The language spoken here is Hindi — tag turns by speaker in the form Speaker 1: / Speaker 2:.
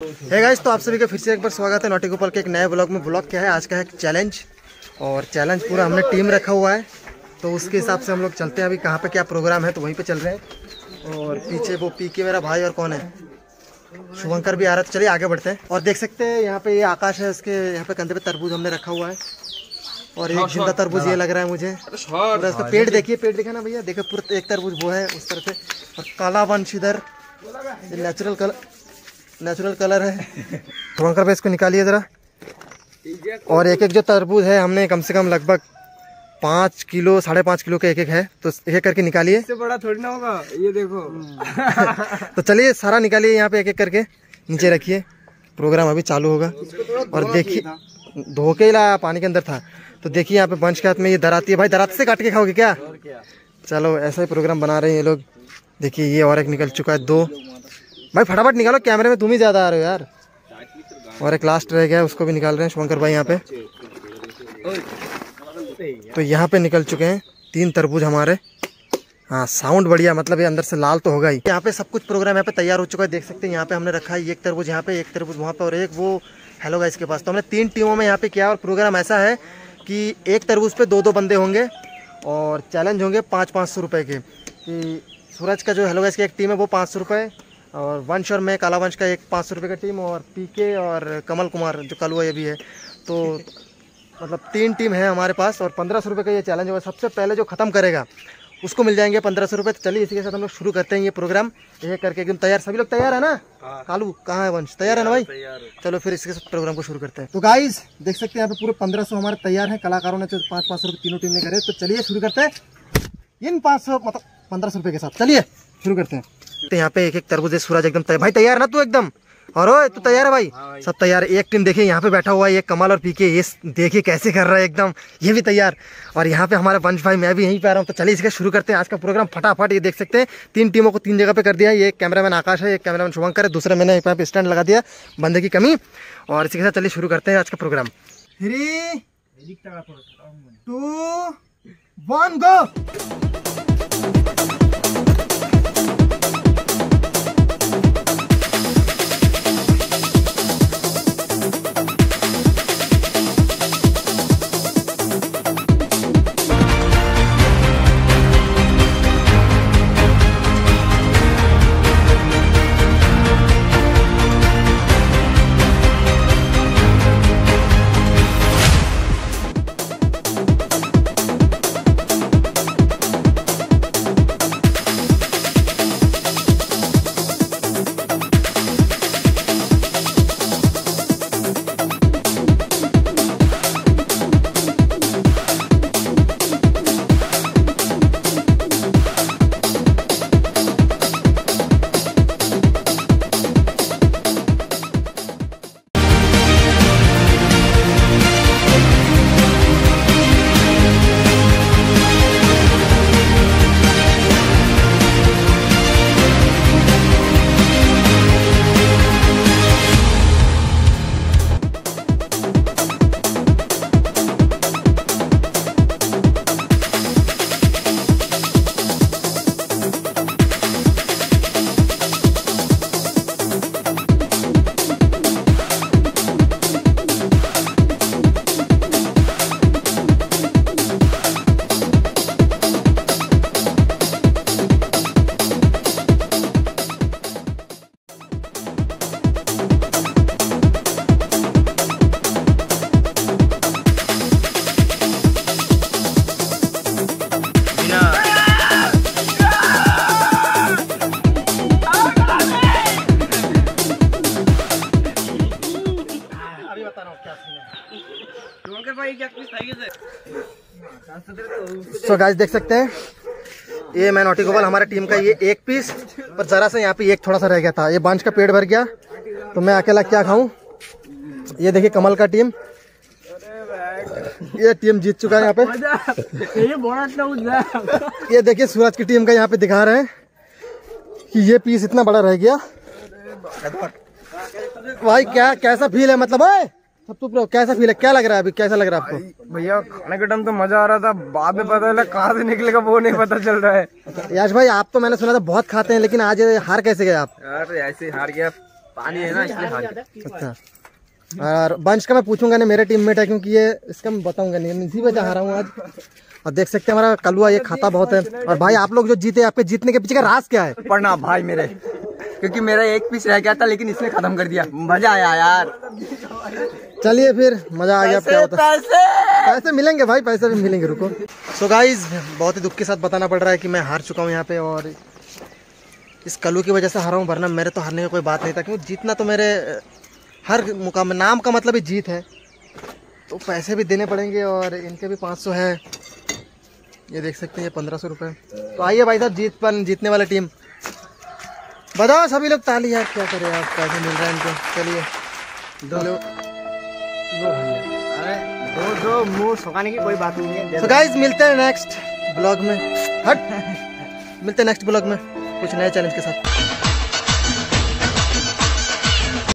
Speaker 1: है गाइस तो आप सभी का फिर से एक बार स्वागत है नोटी गोपाल के एक नए ब्लॉग में। ब्लॉग क्या है? आज का है चैलेंज और चैलेंज पूरा हमने टीम रखा हुआ है। तो उसके हिसाब से हम लोग चलते हैं अभी कहाँ पे क्या प्रोग्राम है तो वहीं पे चल रहे हैं। और पीछे वो पी के मेरा भाई और कौन है? शुभंकर भी आ रहा है तो चलिए आगे बढ़ते हैं। और देख सकते हैं यहाँ पे ये आकाश है उसके यहाँ पे कंधे पे तरबूज हमने रखा हुआ है। और एक ज़िंदा तरबूज ये लग रहा है मुझे। पूरा इसका पेट देखिए पेड़ देखा ना भैया? देखो पूरा एक तरबूज वो है उस तरह से। और काला वंश इधर नेचुरल कलर नेचुरल कलर है। शुभंकर भाई इसको निकालिए जरा। और एक एक जो तरबूज है हमने कम से कम लगभग पाँच किलो साढ़े पाँच किलो का एक एक है। तो एक एक करके निकालिए।
Speaker 2: इससे बड़ा थोड़ी ना होगा ये देखो।
Speaker 1: तो चलिए सारा निकालिए यहाँ पे एक एक करके। नीचे रखिए। प्रोग्राम अभी चालू होगा। और देखिए धो के ही लाया पानी के अंदर था। तो देखिए यहाँ पे बंश के हाथ में ये दराती है भाई दरात से काट के खाओगे क्या? चलो ऐसा ही प्रोग्राम बना रहे हैं ये लोग। देखिए ये और एक निकल चुका है दो। भाई फटाफट निकालो, कैमरे में तुम ही ज़्यादा आ रहे हो यार। और एक लास्ट रह गया उसको भी निकाल रहे हैं शुभंकर भाई यहाँ पे। तो यहाँ पे निकल चुके हैं, तीन तरबूज हमारे। हाँ साउंड बढ़िया मतलब ये अंदर से लाल तो होगा ही। यहाँ पे सब कुछ प्रोग्राम यहाँ पे तैयार हो चुका है, देख सकते हैं, यहाँ पे हमने रखा है एक तरबूज, यहाँ पे एक तरबूज, वहाँ पे और एक वो हेलो गाइस के पास। तो हमने तीन टीमों में यहाँ पे किया और प्रोग्राम ऐसा है कि एक तरबूज पे दो दो बंदे होंगे और चैलेंज होंगे पाँच पाँच सौ रुपये के। कि सूरज का जो हेलो गाइस की एक टीम है, वो पाँच सौ रुपये और वंश और मैं काला वंश का एक पाँच सौ रुपये का टीम और पीके और कमल कुमार जो कल हुआ ये भी है। तो मतलब तीन टीम है हमारे पास और पंद्रह सौ रुपये का ये चैलेंज होगा। सबसे पहले जो ख़त्म करेगा उसको मिल जाएँगे पंद्रह सौ रुपये तो चलिए इसी के साथ हम लोग शुरू करते हैं ये प्रोग्राम एक करके एकदम तैयार। सभी लोग तैयार है ना? कालू कहाँ है वंश? तैयार है ना भाई? चलो फिर इसके साथ प्रोग्राम को शुरू करते हैं। तो गाइज़ देख सकते हैं यहाँ पे पूरे पंद्रह सौ हमारे तैयार हैं। कलाकारों ने जो पाँच पाँच सौ रुपये तीनों टीम ने करे। तो चलिए शुरू करते हैं। इन पाँच सौ मतलब पंद्रह सौ रुपये के साथ। चलिए शुरू करते हैं। तो यहाँ पे एक एक तरबूज है, सूरज एकदम तैयार। भाई तैयार ना तू एकदम? और ओए तू तैयार है भाई? सब तैयार। एक टीम देखिए यहाँ पे बैठा हुआ है ये कमल और पीके ये देखिए कैसे कर रहा है एकदम। ये भी तैयार। और यहाँ पे हमारा वंश भाई मैं भी यहीं पे आ रहा हूँ तो चलिए इसका शुरू करते हैं। आज का प्रोग्राम फटाफट ये देख सकते हैं। तीन टीमों को तीन जगह पे कर दिया है। ये कैमरामैन आकाश है एक कैमरामैन शुभंकर है दूसरा मैंने यहाँ पे स्टैंड लगा दिया बंदे की कमी। और इसी के साथ चलिए शुरू करते हैं आज का programme. Three two one go
Speaker 2: भाई
Speaker 1: सो गाइस देख सकते हैं। ये मैं नोटी गोपाल, हमारे टीम का ये एक पीस पर जरा सा यहाँ पे एक थोड़ा सा रह गया था। ये बांझ का पेट भर गया तो मैं अकेला क्या खाऊं? ये देखिए कमल का टीम ये टीम जीत चुका है यहाँ पे।
Speaker 2: ये
Speaker 1: ये देखिए सूरज की टीम का यहाँ पे दिखा रहे हैं कि ये पीस इतना बड़ा रह गया। भाई, क्या, कैसा फील है मतलब ओए? सब तो कैसा फील है? क्या लग रहा है अभी? कैसा लग रहा है आपको?
Speaker 2: भैया खाने के टाइम तो मज़ा आ रहा था। बाद में पता चला कहाँ से निकलेगा वो नहीं पता चल रहा है।
Speaker 1: यश भाई आप तो मैंने सुना था बहुत खाते हैं लेकिन आज हार कैसे गए आप?
Speaker 2: यार ऐसे हार गया। पानी है ना इसलिए हार गया।
Speaker 1: अच्छा। और बंश का मैं पूछूँगा नहीं मेरे टीममेट है क्योंकि ये इसका मैं बताऊँगा नहीं इसी वजह हारा हूँ आज। और देख सकते हैं हमारा कलुआ ये खाता बहुत है। और भाई आप लोग जो जीते आपके जीतने के पीछे का राज क्या है?
Speaker 2: पढ़ना भाई मेरे क्योंकि मेरा एक पीस रह गया था लेकिन इसने खत्म कर दिया। मज़ा आया यार।
Speaker 1: चलिए फिर मज़ा आ गया क्या होता
Speaker 2: पैसे!
Speaker 1: पैसे मिलेंगे भाई पैसे भी मिलेंगे रुको। सो so गाइज़ बहुत ही दुख के साथ बताना पड़ रहा है कि मैं हार चुका हूँ यहाँ पे और इस कलू की वजह से हारा हूँ वरना मेरे तो हारने का कोई बात नहीं था क्योंकि जीतना तो मेरे हर मुकाम नाम का मतलब ही जीत है। तो पैसे भी देने पड़ेंगे और इनके भी पाँच सौ है। ये देख सकते हैं ये पंद्रह सौ रुपये तो आइए भाई साहब जीत पर जीतने वाली टीम। बताओ सभी लोग ताली है। क्या करें आप? पैसे मिल रहे हैं इनको। चलिए। दो लोग। दो
Speaker 2: दो दो मुँह सुखाने की कोई बात नहीं है।
Speaker 1: तो गाइज़ मिलते हैं नेक्स्ट ब्लॉग में। हट। मिलते हैं नेक्स्ट ब्लॉग में। कुछ नए चैलेंज के साथ।